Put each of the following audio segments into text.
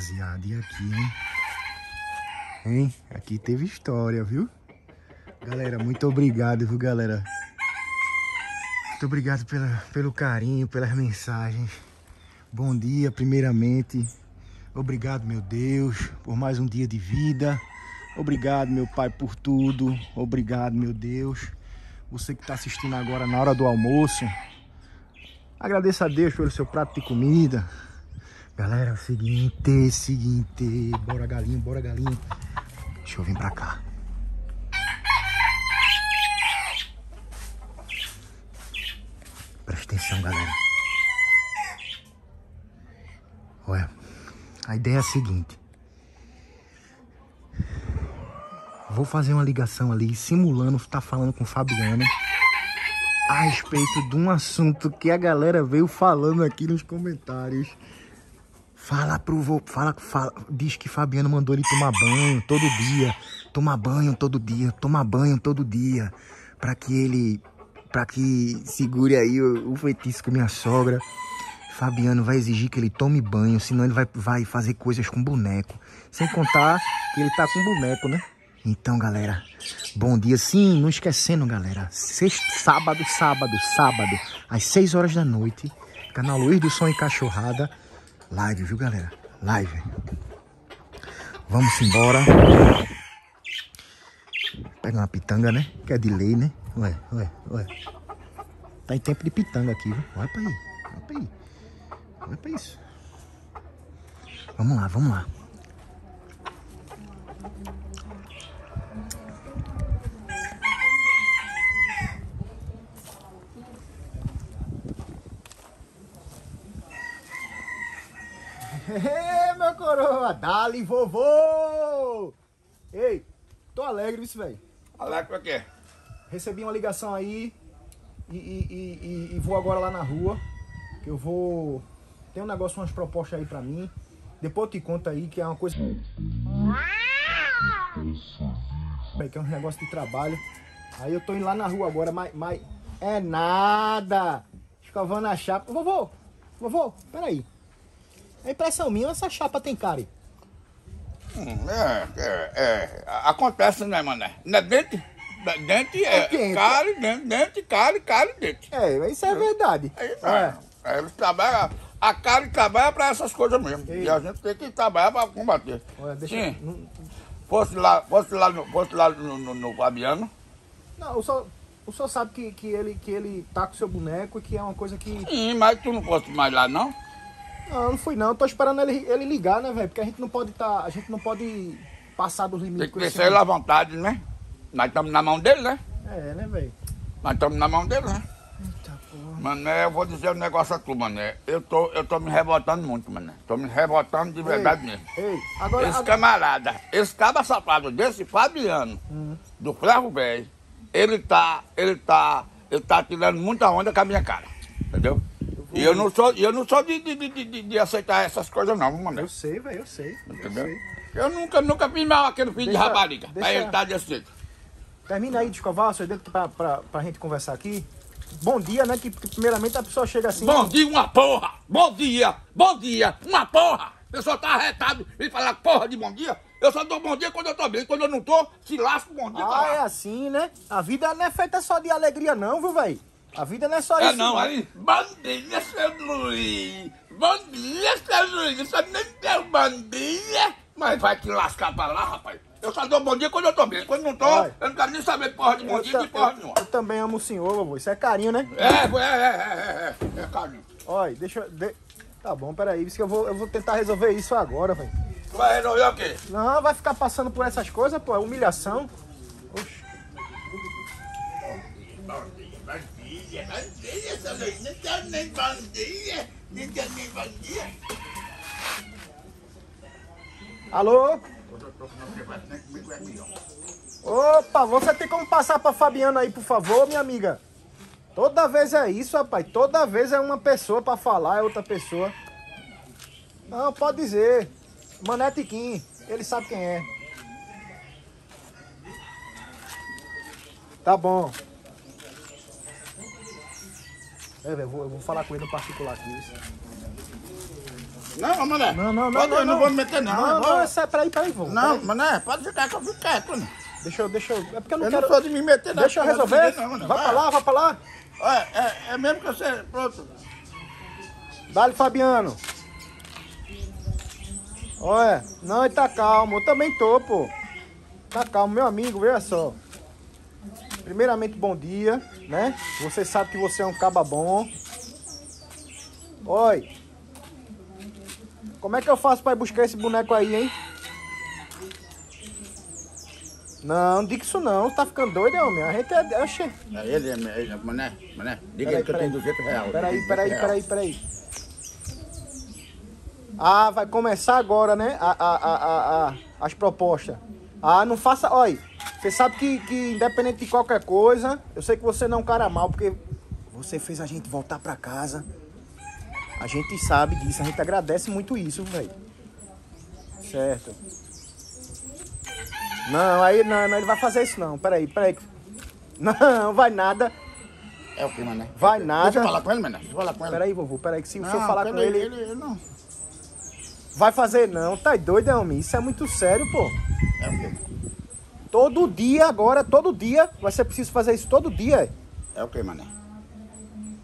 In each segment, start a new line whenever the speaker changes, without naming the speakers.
Rapaziada, e aqui, hein? Hein? Aqui teve história, viu? Galera, muito obrigado, viu, galera? Muito obrigado pela, pelo carinho, pelas mensagens. Bom dia, primeiramente. Obrigado, meu Deus, por mais um dia de vida. Obrigado, meu Pai, por tudo. Obrigado, meu Deus. Você que está assistindo agora na hora do almoço. Agradeça a Deus pelo seu prato de comida. Galera, é o seguinte, seguinte. Bora galinho, bora galinho. Deixa eu vir pra cá. Presta atenção, galera. Olha, a ideia é a seguinte. Vou fazer uma ligação ali, simulando estar tá falando com o Fabiano a respeito de um assunto que a galera veio falando aqui nos comentários. Fala pro vô, fala, fala, diz que Fabiano mandou ele tomar banho todo dia, tomar banho todo dia, tomar banho todo dia, para que ele, para que segure aí o, o feitiço com minha sogra. Fabiano vai exigir que ele tome banho, senão ele vai, vai fazer coisas com boneco. Sem contar que ele tá com boneco, né? Então, galera, bom dia. Sim, não esquecendo, galera. Sexta, sábado, sábado, sábado, às 6 horas da noite, canal Luiz do Som e Cachorrada. Live, viu, galera? Live. Vamos embora. Pega uma pitanga, né? Que é de lei, né? Ué, ué, ué. Tá em tempo de pitanga aqui, viu? Vai pra aí. Vai pra aí. Vai pra isso. Vamos lá, vamos lá. Ei, meu coroa, dali vovô! Ei, tô alegre isso, velho.
Alegre pra quê?
Recebi uma ligação aí e, e, e, e, vou agora lá na rua. Que eu vou. Tem um negócio, umas propostas aí pra mim. Depois eu te conto aí que é uma coisa. Que é um negócio de trabalho. Aí eu tô indo lá na rua agora, mas. mas é nada! Escovando a chapa. Vovô! Vovô, peraí. É impressão minha, essa chapa tem cárie.
Hum, é, é, é, acontece, né, mané? Não é dente? Dente é, é cárie, dente, dente, cárie, cárie, dente.
É, isso é verdade.
É, é. é. Eles trabalham, a cárie trabalha pra essas coisas mesmo. Ei. E a gente tem que trabalhar pra combater.
Olha, deixa
Sim. Eu... Fosse lá, fosse lá, no, fosse lá no, no, no Fabiano.
Não, o senhor, o senhor sabe que, que, ele, que ele tá com seu boneco e que é uma coisa que.
Sim, mas tu não fosse mais lá, não?
Não, não fui não. tô esperando ele, ele ligar, né, velho? Porque a gente não pode tá, a gente não pode passar dos limites.
Tem que deixar ele à vontade, né? Nós estamos na mão dele, né?
É, né, velho?
Nós estamos na mão dele, né? Eita porra. Mané, eu vou dizer um negócio a tu, mané. Eu tô, eu tô me revoltando muito, mané. Tô me revoltando de verdade
ei,
mesmo.
Ei, agora...
Esse agora... camarada, esse cabo safado desse Fabiano, hum. do Ferro Velho, ele tá, ele tá, ele tá tirando muita onda com a minha cara, entendeu? E eu não sou, eu não sou de, de, de, de, de aceitar essas coisas não, mano.
Eu sei, velho, eu sei.
Entendeu? Eu, sei. eu, nunca, nunca fiz mal aquele filho deixa, de rapariga. Deixa... Aí ele tá desse jeito.
Termina aí de escovar, senhor dedo pra, pra, pra gente conversar aqui. Bom dia, né? Que, que, primeiramente a pessoa chega assim.
Bom dia, uma porra! Bom dia! Bom dia! Uma porra! A pessoa tá arretado e falar porra de bom dia. Eu só dou bom dia quando eu tô bem. Quando eu não tô, se lasco bom dia.
Ah, é assim, né? A vida não é feita só de alegria, não, viu, velho? A vida não é só é isso.
Não, aí. Bom dia, seu Luiz. Bom dia, seu Luiz. Você nem deu bom dia. Mas vai te lascar pra lá, rapaz. Eu só dou bom dia quando eu tô bem. Quando não tô, eu não quero nem saber porra de bom eu dia de porra nenhuma.
Eu também amo o senhor, vovô. Isso é carinho, né?
É, é, é, é, é, é, carinho.
Olha, deixa eu. De... Tá bom, peraí. Isso que eu vou, eu vou tentar resolver isso agora, velho.
Vai resolver o quê?
Não, vai ficar passando por essas coisas, pô. É humilhação.
Não deu nem bom dia. Não deu nem bom dia.
Alô? Opa, você tem como passar pra Fabiana aí, por favor, minha amiga? Toda vez é isso, rapaz. Toda vez é uma pessoa pra falar, é outra pessoa. Não, pode dizer. Mané Tiquim, ele sabe quem é. Tá bom. É, velho, eu vou, eu vou falar com ele no particular aqui.
Não, mané.
Não, não, não.
Pode,
não,
eu não vou me meter, não.
Não,
eu
não,
vou-
é peraí, peraí, vovô.
Não,
peraí.
mané, pode ficar que eu fico quieto, né?
Deixa eu, deixa eu. É porque eu não
Eu
quero.
não sou de me meter, não.
Deixa eu resolver.
não, mané.
Vai pra lá, vai pra lá.
É, é, é mesmo que você. Pronto.
Dale, Fabiano. Olha, não, ele tá calmo. Eu também tô, pô. Tá calmo, meu amigo, veja só. Primeiramente, bom dia, né? Você sabe que você é um caba bom. Oi. Como é que eu faço pra ir buscar esse boneco aí, hein? Não, diga isso não. Você tá ficando doido, é, homem? A gente é... Oxê.
É ele, é, é, mané, mané. Diga ele que eu tenho 200 reais.
Peraí, peraí, peraí, peraí. Ah, vai começar agora, né? A, a, a, a, a- as propostas. Ah, não faça. Olha, você sabe que, que independente de qualquer coisa, eu sei que você não é um cara mal, porque você fez a gente voltar pra casa. A gente sabe disso, a gente agradece muito isso, velho. Certo. Não, aí não, não, ele vai fazer isso não. Peraí, peraí. Não, vai nada.
É o que, mané?
Vai
Deixa
nada.
eu falar com ele, mané. Deixa eu falar com ele.
Peraí, vovô, peraí, que se o
Não,
senhor falar com
peraí,
ele,
ele não.
vai fazer não. Tá doido, homem? Isso é muito sério, pô.
É o quê?
Todo dia agora, todo dia, vai ser preciso fazer isso todo dia.
É o que, mané?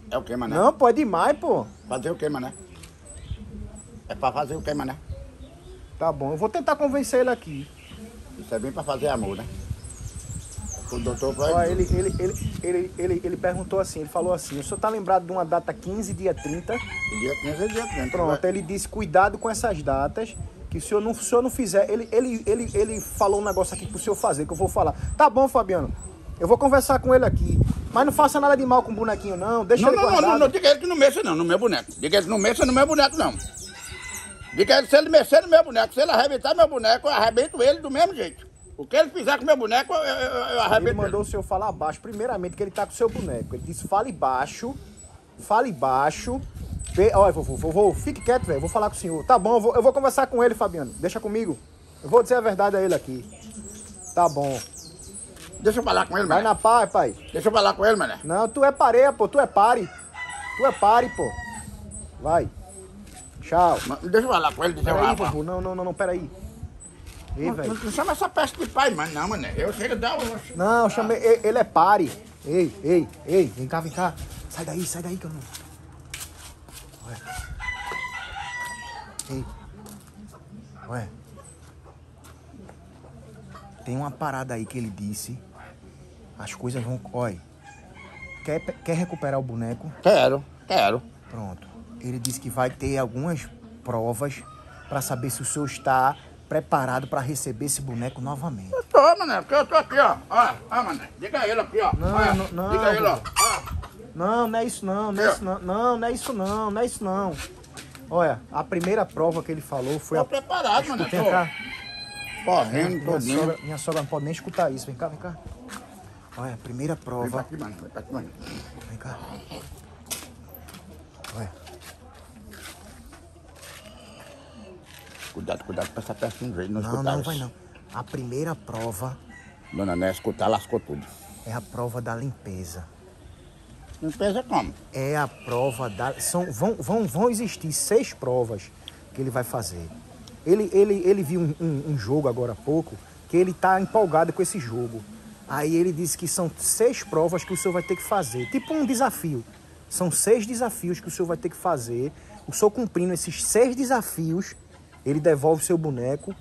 É o que, mané?
Não, pô, é demais, pô.
Fazer o que, mané? É pra fazer o que, mané?
Tá bom, eu vou tentar convencer ele aqui.
Isso é bem pra fazer amor, né? O doutor vai.
ele, ele, ele, ele, ele, ele perguntou assim, ele falou assim, o senhor tá lembrado de uma data 15, dia 30?
Dia 15 é dia 30.
Pronto,
vai.
ele disse, cuidado com essas datas, se senhor não, se senhor não fizer, ele, ele, ele, ele falou um negócio aqui pro senhor fazer, que eu vou falar. Tá bom, Fabiano, eu vou conversar com ele aqui, mas não faça nada de mal com o bonequinho não, deixa
Não,
ele
não, não,
guardado.
não, não, diga ele que não mexa não, no meu boneco. Diga ele que não mexa no meu boneco, não. Diga ele, se ele mexer no meu boneco, se ele arrebentar meu boneco, eu arrebento ele do mesmo jeito. O que ele fizer com meu boneco, eu, eu, eu
Ele
arrebento
mandou o senhor falar baixo. Primeiramente, que ele tá com o seu boneco. Ele disse: fale baixo, fale baixo. Olha, vovô, vovô, fique quieto, velho. Vou falar com o senhor. Tá bom, eu vou, eu vou conversar com ele, Fabiano. Deixa comigo. Eu vou dizer a verdade a ele aqui. Tá bom.
Deixa eu falar com ele,
Vai
mané.
na paz, pai.
Deixa eu falar com ele, mané.
Não, tu é pareia, pô. Tu é pare. Tu é pare, pô. Vai. Tchau.
Ma- Deixa eu falar com ele, deixa eu
Peraí,
falar.
vovô. Não, não, não, não, peraí. Ei,
Não,
velho.
não chama essa peste de pai, mano, não, mané. Eu chego a dar um...
Não, eu chamei. Ele é pare. Ei, ei, ei. Vem cá, vem cá. Sai daí, sai daí que eu não. Ei. Ué. Tem uma parada aí que ele disse. As coisas vão. Olha. Quer, quer recuperar o boneco?
Quero, quero.
Pronto. Ele disse que vai ter algumas provas pra saber se o senhor está preparado pra receber esse boneco novamente.
Eu tô, mané, porque eu tô aqui, ó. Ó, ó, mané. Diga ele aqui, ó.
Não,
Olha,
não, não,
Diga ele, ó. ó.
Não, não é isso não, não é
ó.
isso não. Não, não é isso não, não é isso não. Olha, a primeira prova que ele falou foi
Tô
a.
preparado, mané.
Vem cá.
correndo,
Minha sogra, minha sogra não pode nem escutar isso. Vem cá, vem cá. Olha, a primeira
Vem
prova.
aqui, mano. Vem pra aqui, mano.
Vem cá. Olha.
Cuidado, cuidado pra essa peste não ver, não
Não,
escutar
não vai não. A primeira prova
Dona Né escutar, lascou tudo.
é a prova da limpeza.
Limpeza como?
É a prova da. São, vão, vão, vão existir seis provas que ele vai fazer. Ele, ele, ele viu um, um- um jogo agora há pouco que ele tá empolgado com esse jogo. Aí ele disse que são seis provas que o senhor vai ter que fazer. Tipo um desafio. São seis desafios que o senhor vai ter que fazer. O senhor cumprindo esses seis desafios, ele devolve o seu boneco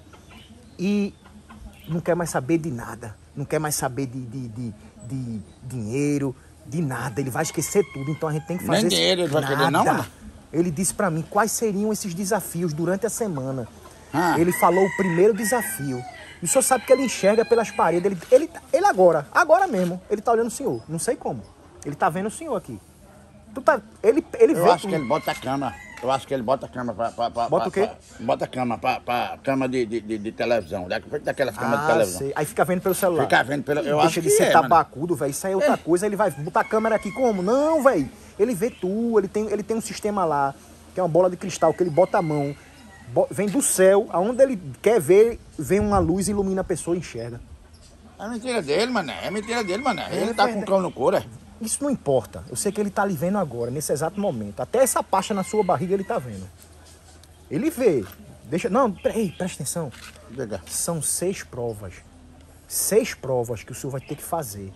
e não quer mais saber de nada. Não quer mais saber de, de, de, de dinheiro, de nada. Ele vai esquecer tudo. Então a gente tem que
Nem
fazer. esse-
dinheiro ele vai querer, não, mano?
Ele disse pra mim quais seriam esses desafios durante a semana.
Ah.
Ele falou o primeiro desafio. E o senhor sabe que ele enxerga pelas paredes. Ele, ele, ele agora, agora mesmo, ele tá olhando o senhor. Não sei como. Ele tá vendo o senhor aqui. Tu tá, ele, ele
Eu
vê
acho que ele bota a cama. Eu acho que ele bota a cama pra. pra, pra
Bota
pra-
o quê?
bota a cama pra, pra cama de, de, de, de televisão. Da- Daquelas camas de
Ah,
televisão.
sei. Aí fica vendo pelo celular.
Fica vendo pelo- eu
Deixa
acho
de
que
ser
é,
tabacudo, velho. Isso aí é outra coisa. Ele vai botar a câmera aqui como? Não, velho. Ele vê tu, ele tem, ele tem um sistema lá, que é uma bola de cristal, que ele bota a mão, bo- vem do céu, aonde ele quer ver, vem uma luz, ilumina a pessoa e enxerga.
É mentira dele, mané. É mentira dele, mané.
É
Ele tá com
verdade.
o cão no couro, é?
Isso não importa. Eu sei que ele tá lhe vendo agora, nesse exato momento. Até essa pasta na sua barriga ele tá vendo. Ele vê. Deixa. Não, peraí, presta atenção. São seis provas. Seis provas que o senhor vai ter que fazer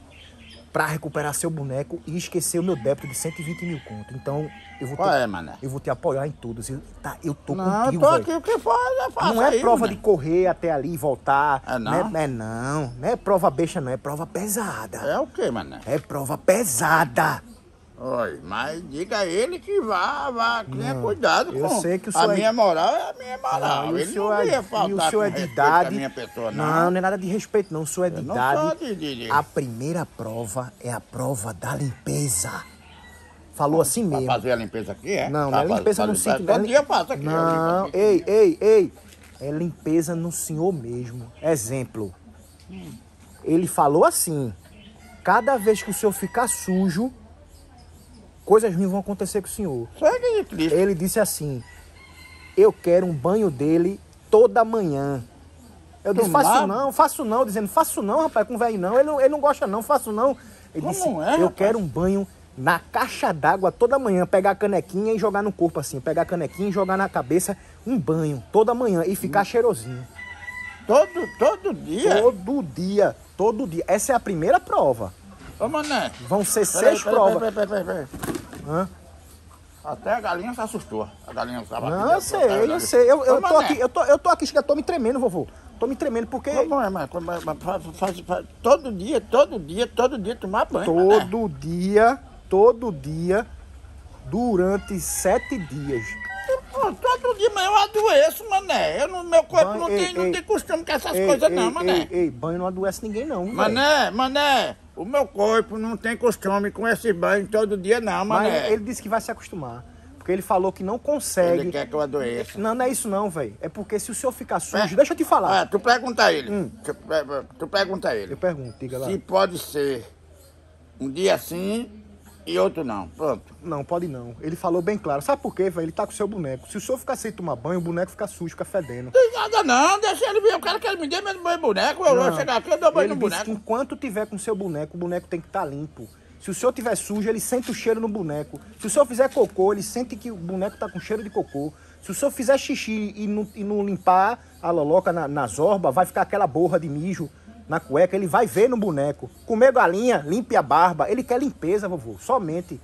pra recuperar seu boneco e esquecer o meu débito de 120 mil conto. Então, eu vou,
Qual
ter-
é, mané?
eu vou te apoiar em todas. Eu, tá, eu tô
Não,
contigo,
tô
velho.
aqui, o que for, eu faço
Não é
aí,
prova
mané.
de correr até ali e voltar.
É não?
é, é não. Não é prova besta, não. É prova pesada.
É o que, mané?
É prova pesada.
Oi, mas diga a ele que vá, vá, tenha
Não,
cuidado
eu
com
sei que o
A
senhor é-
minha moral é a minha moral.
Não,
ele não
é,
ia
e o
faltar
senhor é de idade.
minha pessoa,
não,
não.
não é nada de respeito, não. O senhor é de
Eu não
idade.
de- de-
A primeira prova é a prova da limpeza. Falou assim
Pra
mesmo.
fazer a limpeza aqui, é?
Não, não
Pra
é
fazer-
limpeza no sítio.
Todo
é
dia eu faço aqui. eu
Não,
aqui.
ei, ei, ei. É limpeza no senhor mesmo. Exemplo. Ele falou assim: cada vez que o senhor ficar sujo, coisas ruins vão acontecer com o senhor.
De Cristo.
Ele disse assim: Eu quero um banho dele toda manhã. Eu disse? Faço não, faço não. Dizendo: Faço não, rapaz, com velho não. Ele, não. ele não gosta não, faço não. Ele
Como
disse:
é,
Eu
rapaz?
quero um banho na caixa d'água toda manhã. Pegar a canequinha e jogar no corpo assim. Pegar a canequinha e jogar na cabeça. Um banho toda manhã e
Hum.
ficar cheirosinho.
Todo, todo dia.
Todo dia, todo dia. Essa é a primeira prova.
Ô, mané.
Vão ser
Peraí,
seis
peraí,
provas.
peraí, peraí, peraí? Até a galinha se assustou. A galinha estava
Não, eu sei, eu sei. Eu, eu tô aqui, eu tô, eu tô aqui, chega, tô me tremendo, vovô. Tô me tremendo porque
Como é, mas, mas, mas faz, faz- todo dia, todo dia, todo dia tomar banho. mané.
todo dia, todo dia, durante sete dias.
Pô, todo dia, mas eu adoeço, mané. Eu, no meu corpo
Banho,
não,
ei,
tem, não
ei.
tem costume com essas
Ei,
coisas, não, mané.
Ei, banho não adoece ninguém, não.
Mané, mané, o meu corpo não tem costume com esse banho todo dia, não,
Mas
mané.
ele disse que vai se acostumar. Porque ele falou que não consegue.
Ele quer que eu adoeça.
Não, não é isso não, velho. É porque se o senhor ficar sujo,
É.
deixa eu te falar.
Ah, tu pergunta a ele. Tu, pe- tu pergunta a ele.
Eu pergunto, diga lá.
Se pode ser um dia sim e outro não. Pronto.
Não, pode não. Ele falou bem claro. Sabe por quê, velho? Ele tá com o seu boneco. Se o senhor ficar sem tomar banho, o boneco fica sujo, fica fedendo.
Tem nada não, deixa ele vir. O cara quer me dar meu banho boneco. Eu vou
Não.
chegar aqui, eu dou banho
Ele
no
disse que
boneco.
enquanto tiver com seu boneco, o boneco tem que estar limpo. Se o senhor tiver sujo, ele sente o cheiro no boneco. Se o senhor fizer cocô, ele sente que o boneco tá com cheiro de cocô. Se o senhor fizer xixi e não, e não limpar a loloca na, na zorba, vai ficar aquela borra de mijo na cueca. Ele vai ver no boneco. Comer galinha, limpe a barba. Ele quer limpeza, vovô. Somente.